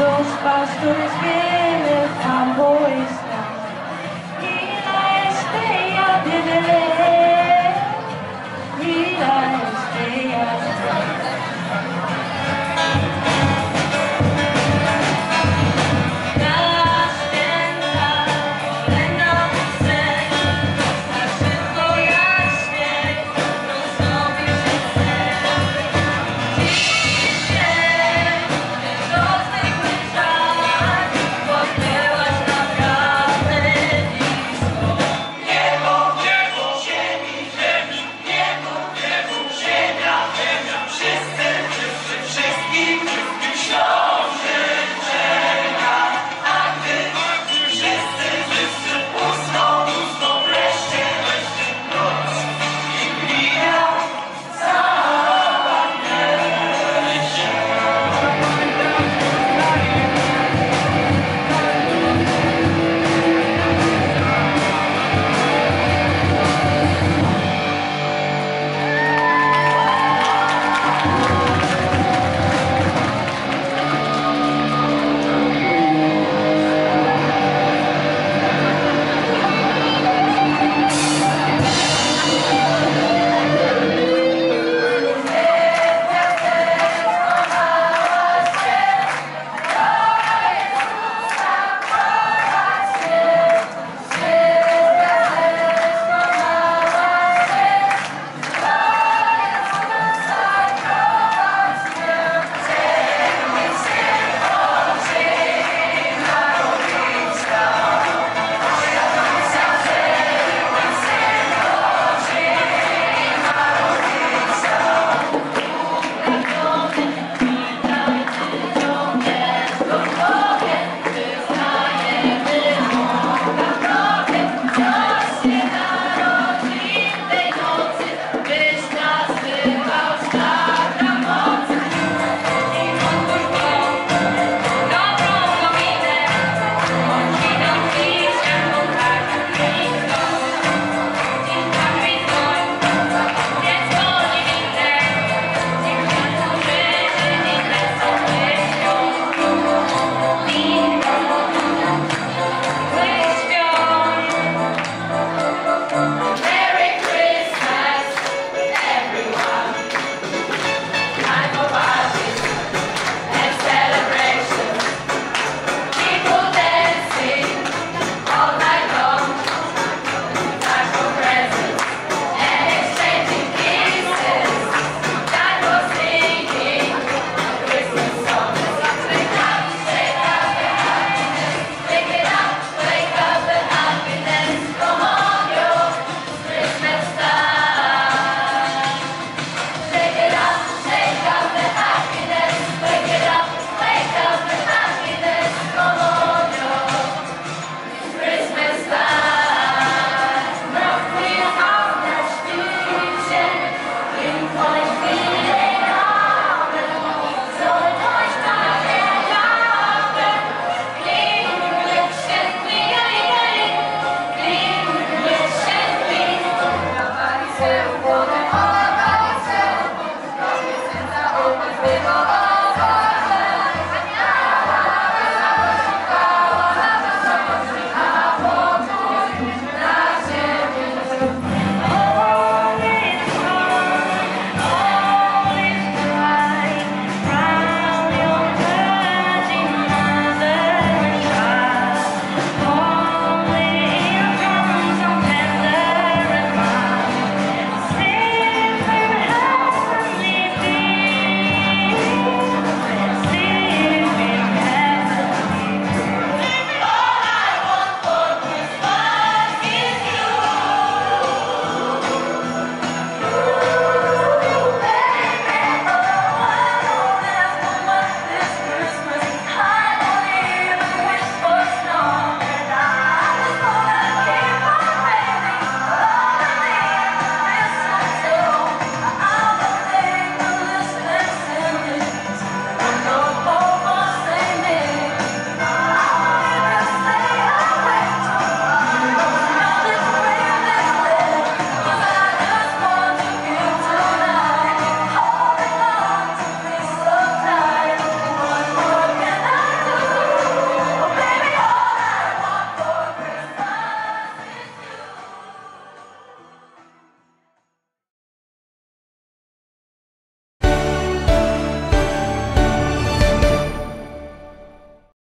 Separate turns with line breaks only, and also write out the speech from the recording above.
dos pastores benefamor está e na esteia de Belém, e na